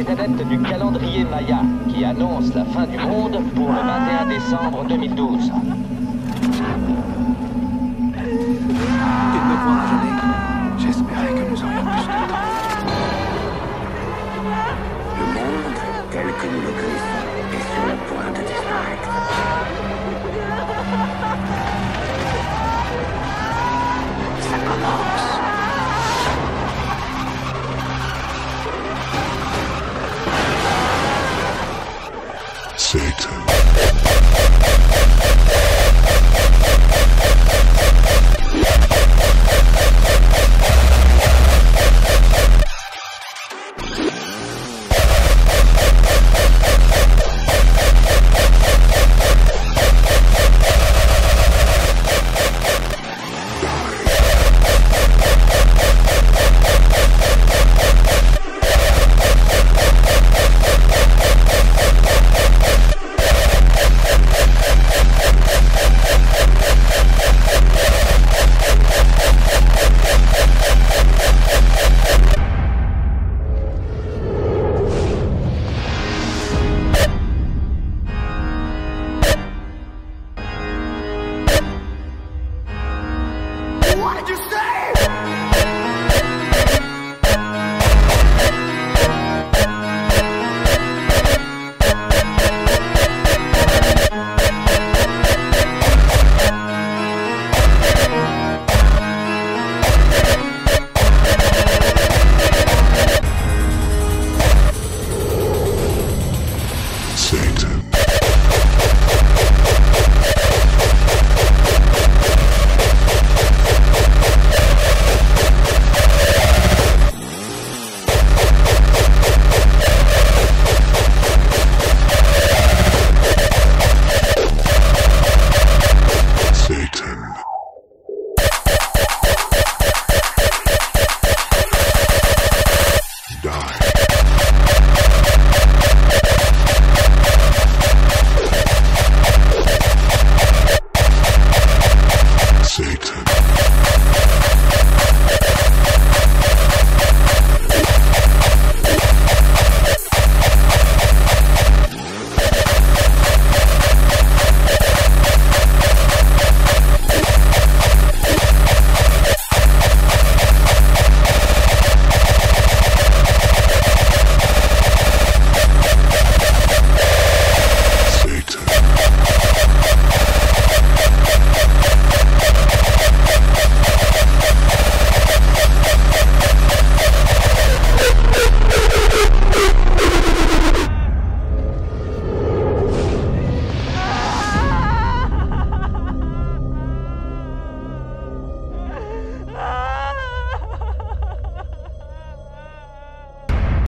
les adeptes du calendrier Maya qui annonce la fin du monde pour le 21 décembre 2012. J'espérais que nous aurions plus. Le monde, tel que nous le connaissons, est sur le point de disparaître. Satan.